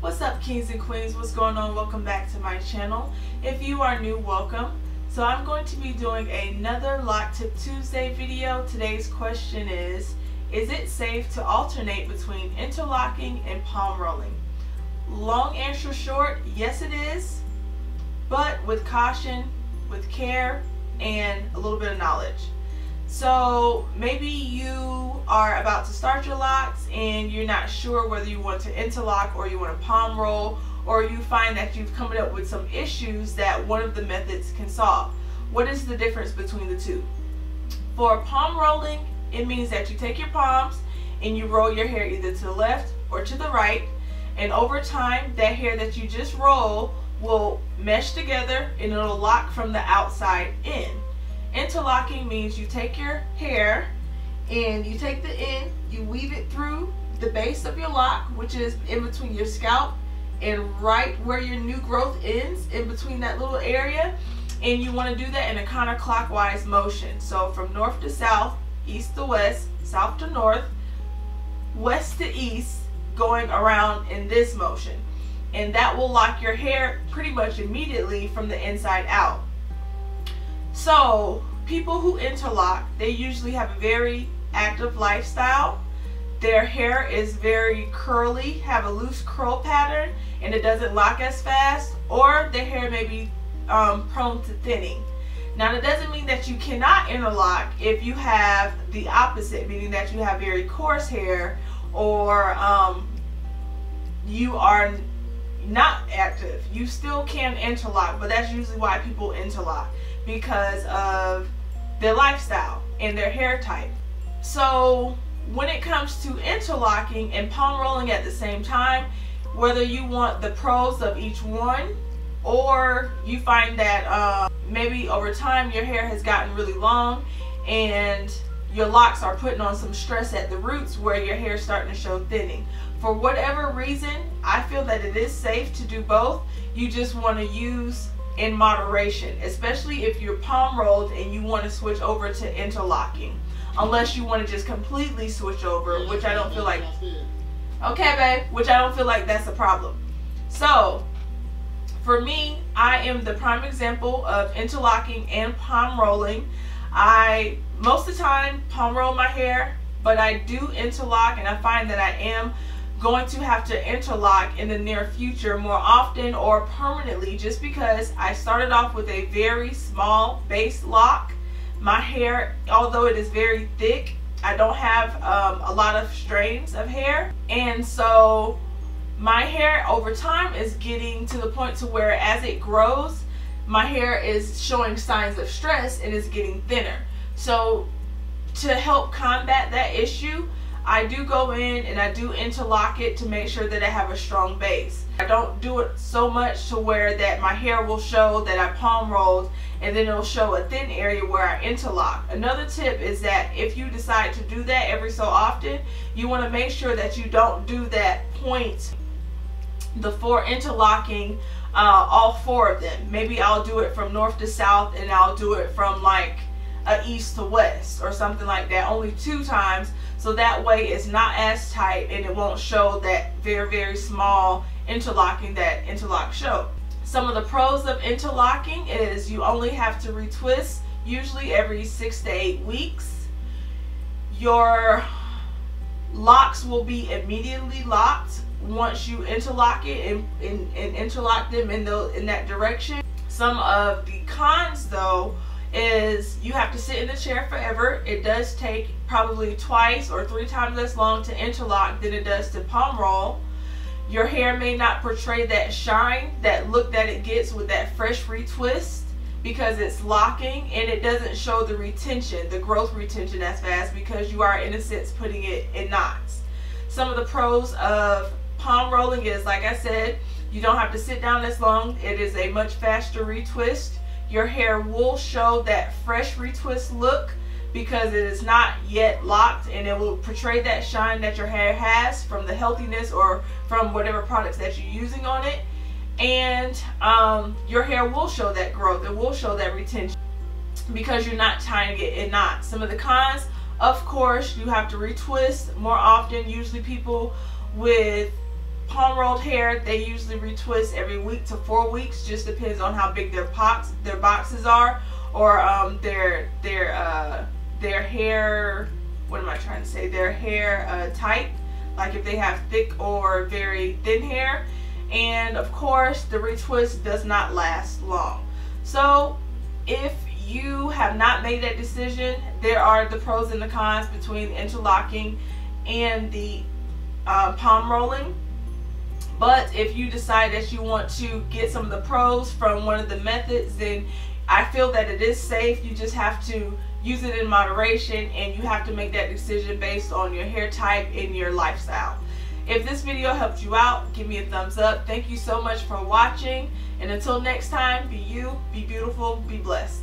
What's up kings and queens? What's going on? Welcome back to my channel. If you are new, welcome. So I'm going to be doing another Loc Tip Tuesday video. Today's question is, is it safe to alternate between interlocking and palm rolling? Long answer short, yes it is, but with caution, with care, and a little bit of knowledge. So maybe you are about to start your locks and you're not sure whether you want to interlock or you want to palm roll or you find that you've come up with some issues that one of the methods can solve. What is the difference between the two? For palm rolling, it means that you take your palms and you roll your hair either to the left or to the right and over time that hair that you just roll will mesh together and it'll lock from the outside in. Interlocking means you take your hair and you take the end, you weave it through the base of your lock, which is in between your scalp and right where your new growth ends, in between that little area. And you want to do that in a counterclockwise motion. So from north to south, east to west, south to north, west to east, going around in this motion. And that will lock your hair pretty much immediately from the inside out. So people who interlock, they usually have a very active lifestyle. Their hair is very curly, have a loose curl pattern, and it doesn't lock as fast, or their hair may be um, prone to thinning. Now that doesn't mean that you cannot interlock if you have the opposite, meaning that you have very coarse hair or um, you are not active. You still can interlock, but that's usually why people interlock because of their lifestyle and their hair type. So when it comes to interlocking and palm rolling at the same time, whether you want the pros of each one or you find that uh, maybe over time your hair has gotten really long and your locks are putting on some stress at the roots where your hair is starting to show thinning. For whatever reason, I feel that it is safe to do both. You just want to use in moderation, especially if you're palm rolled and you want to switch over to interlocking. Unless you want to just completely switch over, which I don't feel like. Okay, babe, which I don't feel like that's a problem. So, for me, I am the prime example of interlocking and palm rolling. I, most of the time, palm roll my hair, but I do interlock and I find that I am going to have to interlock in the near future more often or permanently just because I started off with a very small base lock. My hair, although it is very thick, I don't have um, a lot of strains of hair. And so my hair over time is getting to the point to where as it grows, my hair is showing signs of stress and is getting thinner. So to help combat that issue, I do go in and I do interlock it to make sure that I have a strong base. I don't do it so much to where that my hair will show that I palm rolled and then it'll show a thin area where I interlock. Another tip is that if you decide to do that every so often, you want to make sure that you don't do that point the four interlocking uh, all four of them. Maybe I'll do it from north to south and I'll do it from like a east to west or something like that only two times. So that way it's not as tight and it won't show that very very small interlocking that interlock show. Some of the pros of interlocking is you only have to retwist usually every six to eight weeks. Your locks will be immediately locked once you interlock it and, and, and interlock them in the in that direction. Some of the cons though is you have to sit in the chair forever. It does take probably twice or three times as long to interlock than it does to palm roll. Your hair may not portray that shine, that look that it gets with that fresh retwist because it's locking and it doesn't show the retention, the growth retention as fast because you are in a sense putting it in knots. Some of the pros of palm rolling is, like I said, you don't have to sit down as long. It is a much faster retwist your hair will show that fresh retwist look because it is not yet locked and it will portray that shine that your hair has from the healthiness or from whatever products that you're using on it. And um, your hair will show that growth. It will show that retention because you're not tying it in knots. Some of the cons of course you have to retwist more often. Usually people with palm rolled hair, they usually retwist every week to four weeks. Just depends on how big their box their boxes are, or um, their their uh, their hair. What am I trying to say? Their hair uh, type, like if they have thick or very thin hair. And of course, the retwist does not last long. So if you have not made that decision, there are the pros and the cons between interlocking and the uh, palm rolling. But if you decide that you want to get some of the pros from one of the methods, then I feel that it is safe. You just have to use it in moderation and you have to make that decision based on your hair type and your lifestyle. If this video helped you out, give me a thumbs up. Thank you so much for watching. And until next time, be you, be beautiful, be blessed.